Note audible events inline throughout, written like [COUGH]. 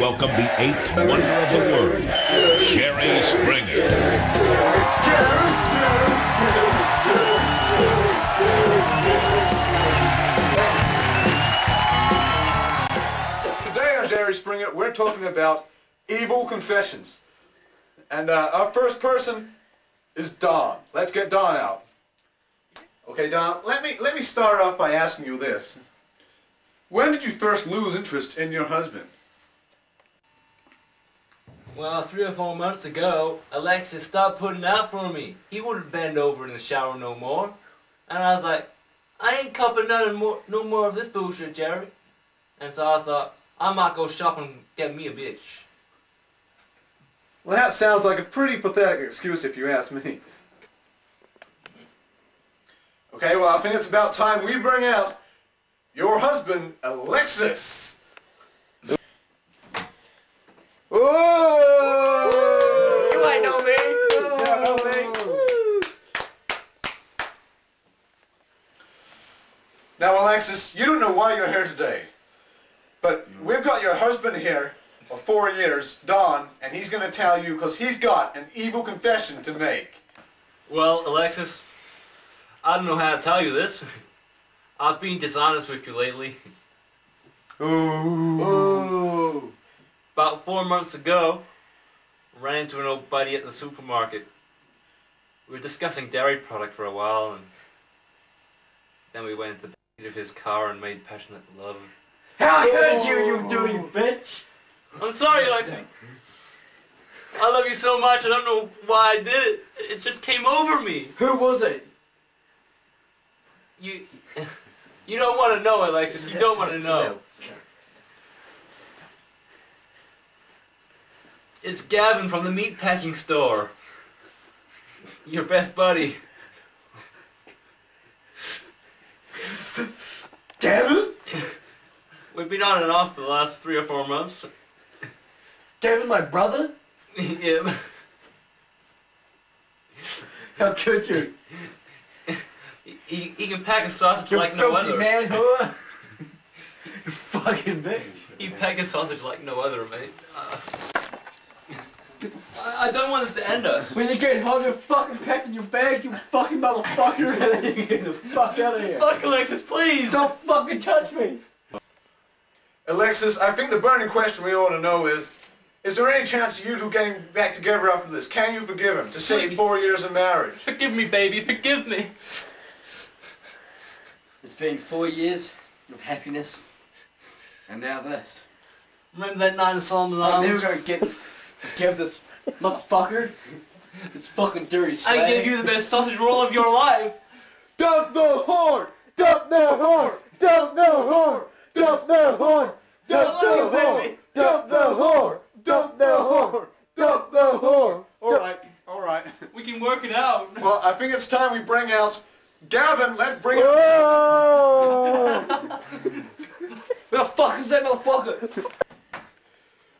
welcome the eighth wonder of the world, Jerry Springer. Today on Jerry Springer, we're talking about evil confessions. And uh, our first person is Don. Let's get Don out. Okay, Don, let me, let me start off by asking you this. When did you first lose interest in your husband? Well, three or four months ago, Alexis stopped putting out for me. He wouldn't bend over in the shower no more. And I was like, I ain't cupping none more, no more of this bullshit, Jerry. And so I thought, I might go shopping and get me a bitch. Well, that sounds like a pretty pathetic excuse if you ask me. Okay, well, I think it's about time we bring out your husband, Alexis. Oh! You ain't know me. Yeah, know me. Now, Alexis, you don't know why you're here today, but we've got your husband here for four years, Don, and he's going to tell you because he's got an evil confession to make. Well, Alexis, I don't know how to tell you this. [LAUGHS] I've been dishonest with you lately. Ooh. About four months ago, ran into an old buddy at the supermarket. We were discussing dairy product for a while, and then we went into of his car and made passionate love. How could you, you dirty bitch? I'm sorry, Alexis. I love you so much. I don't know why I did it. It just came over me. Who was it? You, you don't want to know, Alexis. You don't want to know. It's Gavin from the meatpacking store. Your best buddy. Gavin? We've been on and off for the last three or four months. Gavin, my brother? [LAUGHS] yeah. How could you? He, he can pack a sausage You like no other. man, [LAUGHS] whore. you fucking bitch. He can pack a sausage like no other, mate. Uh, I, I don't want this to end us. When you get home, you're fucking packing your bag, you fucking motherfucker, [LAUGHS] and then you get the fuck out of here. Fuck Alexis, please! Don't fucking touch me. Alexis, I think the burning question we ought to know is, is there any chance of you two getting back together after this? Can you forgive him to save Please. four years of marriage? Forgive me, baby, forgive me. It's been four years of happiness, and now this. Remember that night in Solomon I'm never Islands? gonna get forgive this motherfucker. This fucking dirty I slag. gave you the best sausage roll of your life. Dump the horn! Dump the horn! Dump the horn! Dump the horn! Dump the horn! Dump the horn! Dump the horn! Dump the horn! Alright, alright. We can work it out. Well, I think it's time we bring out Gavin. Let's bring it. [LAUGHS] Who the fuck is that motherfucker?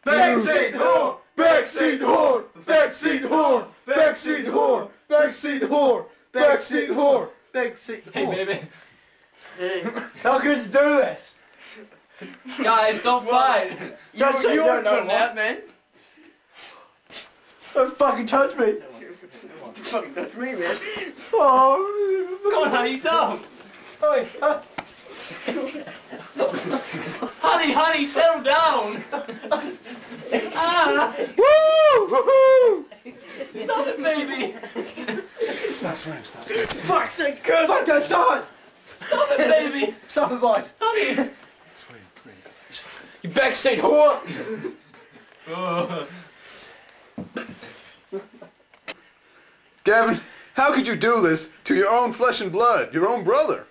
Backseat horn! Backseat horn! Backseat horn! Backseat horn! Backseat horn! Backseat horn! Backseat Hey, baby. How could you do this? Guys, don't fight. Don't say you you don't don't know that, man. Don't fucking touch me. Don't fucking touch me, man. Oh. Come on, honey, stop. Oi, uh, [LAUGHS] Honey, honey, settle down. [LAUGHS] ah, Woo! stop it, baby. Stop swearing, stop swearing. [LAUGHS] fuck's sake, Kurt. Fuck that, stop it. Stop it, baby. Stop it, boys. Honey. Swear, swear. You backseat whore. Oh. Gavin, how could you do this to your own flesh and blood, your own brother?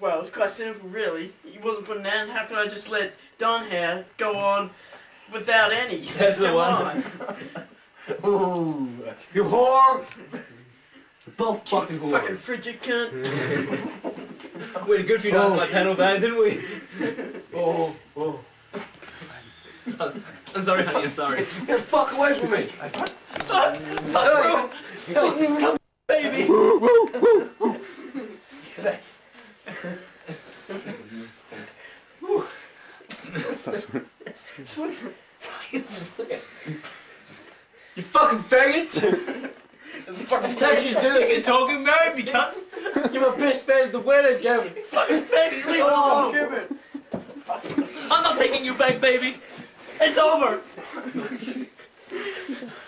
Well, it's quite simple, really. He wasn't putting out, and how could I just let Don here go on without any? [LAUGHS] That's the one. on. [LAUGHS] Ooh, you whore. You're both fucking whore. Fucking frigid cunt. We had a good few nights in my panel band, didn't we? [LAUGHS] Oh, oh. I'm sorry, honey, I'm sorry. Get the fuck away from me. Stop, stop, bro. Baby. Stop swearing. You fucking faggot! fucking text you do You this. can talk and marry me, cunt. You're my best man at the wedding, Jeremy. Fucking baby, leave it Oh, alone. I'm not taking you back, baby. It's over.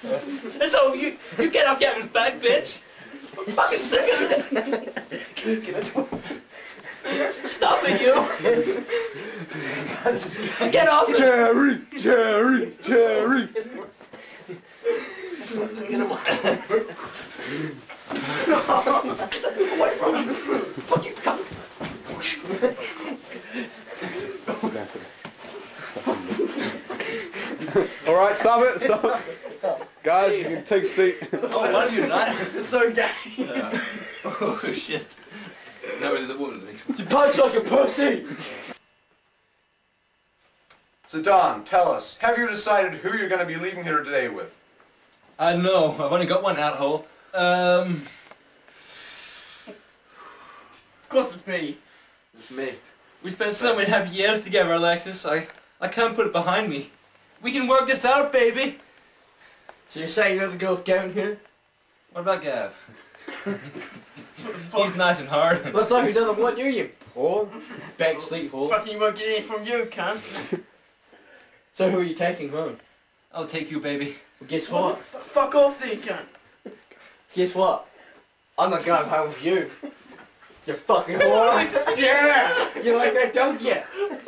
It's over. You, you get off Gavin's back, bitch. I'm fucking sick of this. Stop it, you. Get off it. Jerry, Jerry, Jerry. Get him away from me. Fuck you, cunt. All right, stop it, stop it. Guys, you can take a seat. Oh, what you not? It's so gay. [LAUGHS] Oh, shit. That was the woman that makes me. You punch like a pussy! So Don, tell us, have you decided who you're going to be leaving here today with? I know. I've only got one out hole. Um, Of course it's me. It's me. we spent so many happy years together, Alexis. I, I can't put it behind me. We can work this out, baby. So you're saying you're gonna go with Gavin here? What about Gav? [LAUGHS] He's nice and hard. [LAUGHS] Looks like he doesn't want you, you whore. Back sleep whore. Fucking won't get any from you, cunt. [LAUGHS] So who are you taking home? I'll take you, baby. Well, guess What what? the fu- fuck off then, cunt. Guess what? I'm not going home with you. You fucking whore. yeah! You like that, don't you?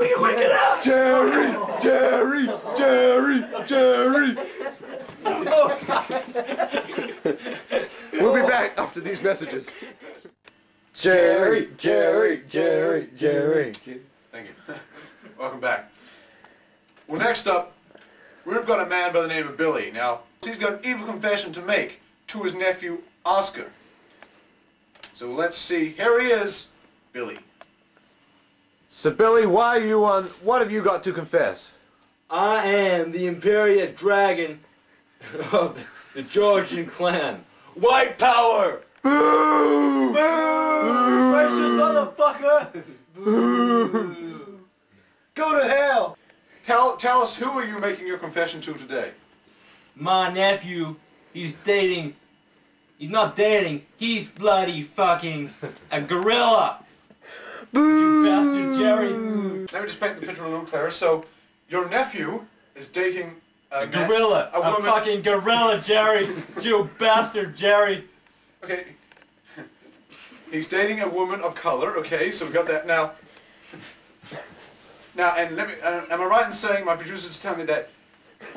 We can work it out. Jerry, Jerry, Jerry, Jerry. Oh, We'll be back after these messages. Jerry, Jerry, Jerry, Jerry. Thank you. Welcome back. Well, next up, we've got a man by the name of Billy. Now, he's got an evil confession to make to his nephew, Oscar. So let's see. Here he is, Billy. So Billy, why are you on? What have you got to confess? I am the Imperial Dragon of the Georgian clan. White power! Boo! Boo! Racist motherfucker! Boo! Go to hell! Tell, tell us who are you making your confession to today? My nephew, he's dating. He's not dating, he's bloody fucking a gorilla! You bastard, Jerry! Let me just paint the picture a little clearer. So, your nephew is dating a, A gorilla! a A, fucking gorilla, Jerry! [LAUGHS] You bastard, Jerry! Okay. He's dating a woman of color. Okay, so we've got that now. Now, and let me. Uh, am I right in saying my producers tell me that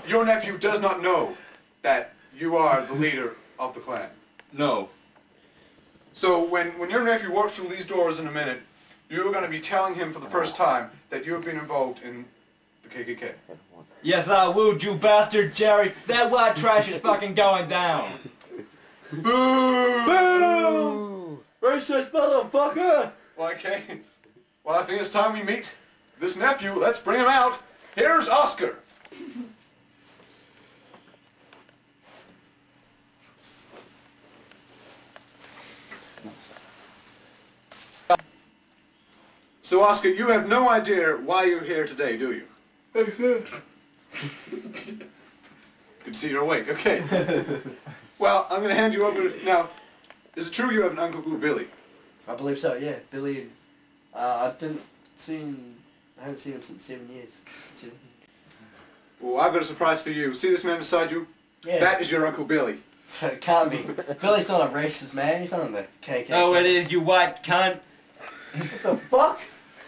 your nephew does not know that you are the leader of the clan? No. So when when your nephew walks through these doors in a minute, you're going to be telling him for the first time that you have been involved in the KKK. Yes, I will, you bastard, Jerry! That white trash is fucking going down! [LAUGHS] Boo! Racist motherfucker! Well, okay. Well, I think it's time we meet this nephew. Let's bring him out. Here's Oscar. So, Oscar, you have no idea why you're here today, do you? Good to see you're awake. Okay. Well, I'm going to hand you over now. Is it true you have an uncle called Billy? I believe so, yeah. Billy, uh, I didn't see him, I haven't seen him since seven years. Seven. Well, I've got a surprise for you. See this man beside you? Yeah. That is your Uncle Billy. It [LAUGHS] can't be. Billy's not a racist man, he's not in the KK. Oh, it is, you white cunt! What the fuck?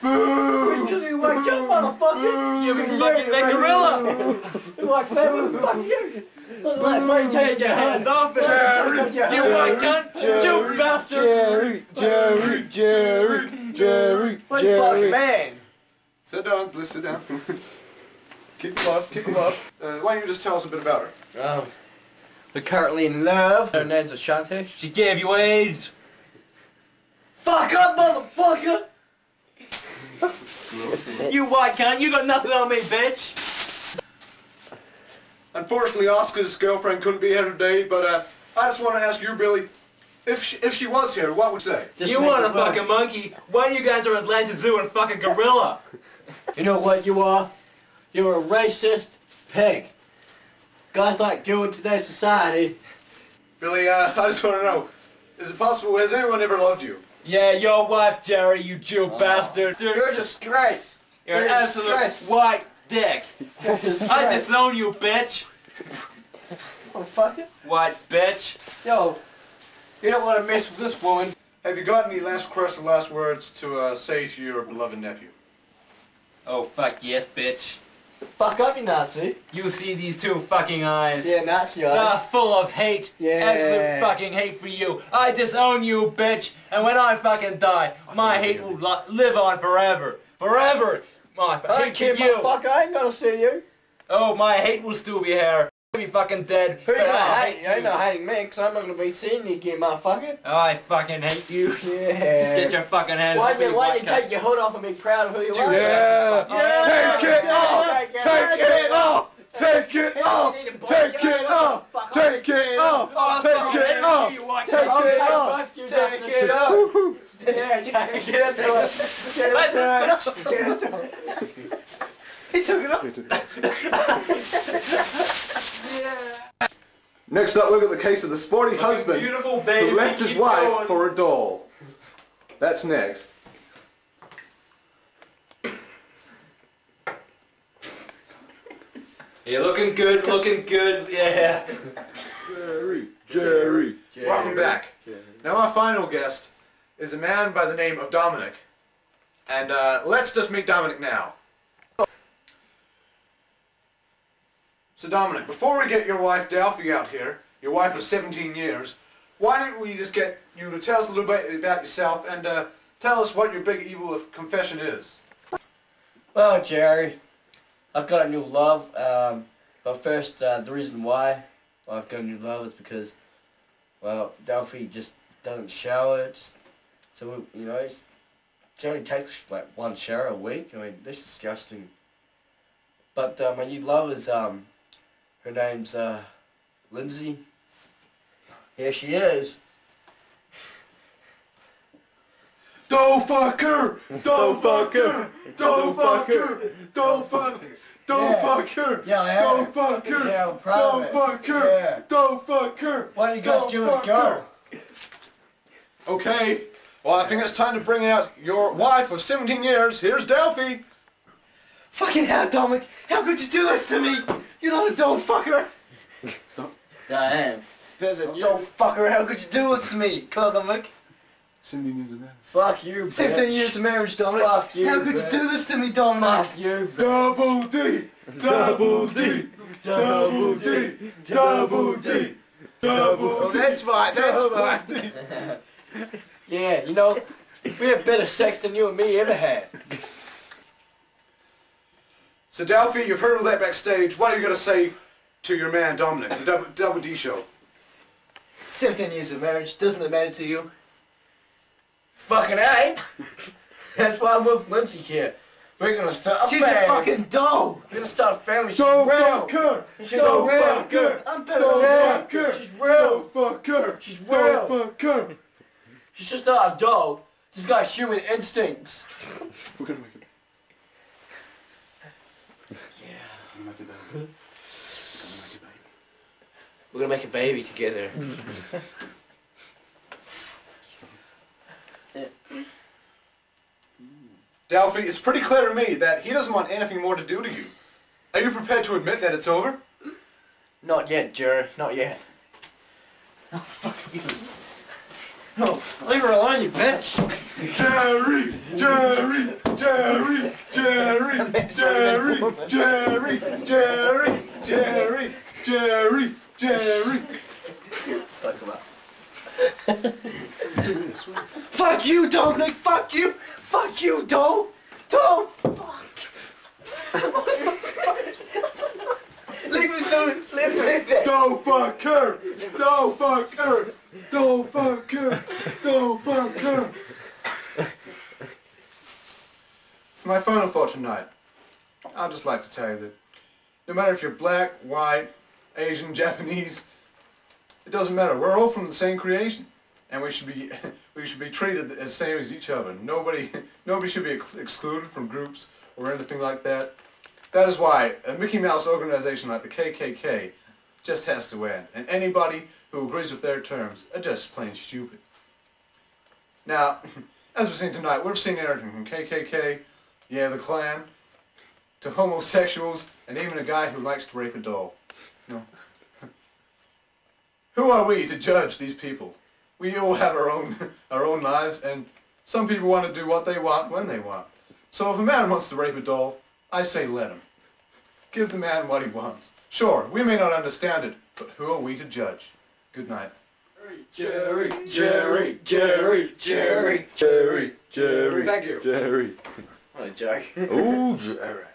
Boo! You wake up, motherfucker! You fucking that gorilla! You like family, fuck you! Like Mary Take your hands off it! Jerry, You white cunt! You bastard! Jerry, Jerry, Jerry, Jerry, What the fuck, Jerry. man? Sit down. Let's sit down. [LAUGHS] keep him up. Keep him up. Uh, why don't you just tell us a bit about her? Um, they're currently in love. Her name's Ashante. She gave you AIDS! Fuck up, motherfucker! [LAUGHS] You white cunt! You got nothing on me, bitch! Unfortunately, Oscar's girlfriend couldn't be here today, but uh, I just want to ask you, Billy, if she, if she was here, what would you say? Just you make want it a fucking work. monkey? Why don't you guys are Atlanta Zoo and fuck a gorilla? [LAUGHS] You know what you are? You're a racist pig. Guys like you in today's society. Billy, uh, I just want to know, is it possible, has anyone ever loved you? Yeah, your wife, Jerry, you Jew bastard. Dude, You're a disgrace. you're an you're a absolute disgrace. white dick. [LAUGHS] You're a. I disown you, bitch. Oh, fuck it. White bitch. Yo, you don't want to mess with this woman. Have you got any last crush or last words to uh, say to your beloved nephew? Oh, fuck yes, bitch. Fuck up, you Nazi. You see these two fucking eyes? Yeah, Nazi They're eyes. full of hate. Yeah. Absolute fucking hate for you. I disown you, bitch. And when I fucking die, my hate will li- live on forever. Forever. My I don't hate for you. motherfucker. I ain't gonna see you. Oh, my hate will still be here. I'll be fucking dead. Who you but not I'll hating? You ain't not hating me, because I'm not gonna be seeing you again, motherfucker. I fucking hate you. Yeah. Get your fucking hands Why off you, me, why white you cunt. take your hood off and be proud of who you are? Yeah. Yeah. Take it off. Take it off. Take it off. Take it off. Take it off. Oh, Take fucking it hate off. you, white Take cunt. it Okay, off. fuck you, Take Daphne. it off. Yeah, Jack, get into it. Get Let's- into it. Get into it. He took it off. [LAUGHS] Next up, we've got the case of the sporty husband Beautiful baby. who left his keep wife going. for a doll. That's next. You're looking good, looking good, yeah. Jerry, Jerry. Welcome back. Now our final guest is a man by the name of Dominic. And uh, let's just meet Dominic now. So Dominic, before we get your wife Delphi out here, your wife of 17 years, why don't we just get you to tell us a little bit about yourself and uh, tell us what your big evil of confession is. Well, Jerry, I've got a new love. Um, but first, uh, the reason why I've got a new love is because, well, Delphi just doesn't shower. Just so you know, she only takes like one shower a week. I mean, that's disgusting. But uh, my new love is um, her name's uh, Lindsay. Here she is. Don't fuck her! Don't fuck her! Don't fuck her! Don't fuck her! Don't fuck her! Yeah, I am. Don't fuck her! Yeah, I'm proud Don't fuck her! Don't fuck her! Why don't you guys give it a go? Okay. Well, I think it's time to bring out your wife of 17 years. Here's Delphi. Fucking hell, Dominic! How could you do this to me? You're not a dog fucker! Stop. I am. Dog fucker, how could you do this to me? Come on, Dominic. 17 years of marriage. Fuck you, bitch. 17 years of marriage, Dominic. Fuck you, How could you do this to me, Dominic? Fuck you, bitch. Double D! Double D! Double D! Double D! Double Oh, D! that's right, that's right. [LAUGHS] Yeah, you know, we have better sex than you and me ever had. So Delphi, you've heard all that backstage. What are you going to say to your man Dominic, the Double, Double D show? 17 years of marriage, doesn't it matter to you? Fucking A. [LAUGHS] That's why I'm with Lindsay here. We're gonna start a She's a fucking doll! We're gonna start a family. She's Don't real. fuck her! She's Don't real. fuck her! I'm better Don't than fuck her! She's real. Don't fuck her! She's Don't real. fuck her! She's just not a dog. She's got human instincts. We're gonna make it. Yeah. We're gonna make it better. We're gonna make a baby together. Delphi, it's pretty clear to me that he doesn't want anything more to do to you. Are you prepared to admit that it's over? Not yet, Jerry. Not yet. Oh, fuck you. No, leave her alone, you bitch. Jerry! Jerry! Jerry! Jerry! Jerry! Jerry! Jerry! Jerry! Jerry! Fuck him up. Fuck you, Dominic! Fuck you! Fuck you, doll! Doll! Leave me, Dominic! Leave me! Leave. Don't fuck her! Don't fuck her! Don't fuck her! Don't fuck her! My final thought tonight. I'd just like to tell you that no matter if you're black, white, Asian, [LAUGHS] Japanese, it doesn't matter. We're all from the same creation, and we should be [LAUGHS] we should be treated as same as each other. Nobody [LAUGHS] nobody should be ex- excluded from groups or anything like that. That is why a Mickey Mouse organization like the KKK just has to end. And anybody who agrees with their terms are just plain stupid. Now, as we've seen tonight, we've seen everything from KKK, yeah, the Klan, to homosexuals, and even a guy who likes to rape a doll. You know? [LAUGHS] who are we to judge these people? We all have our own, [LAUGHS] our own lives, and some people want to do what they want when they want. So if a man wants to rape a doll, I say let him. Give the man what he wants. Sure, we may not understand it, but who are we to judge? Good night. Jerry, Jerry, Jerry, Jerry, Jerry, Jerry. Thank you. Jerry. What a joke. Ooh, Jerry.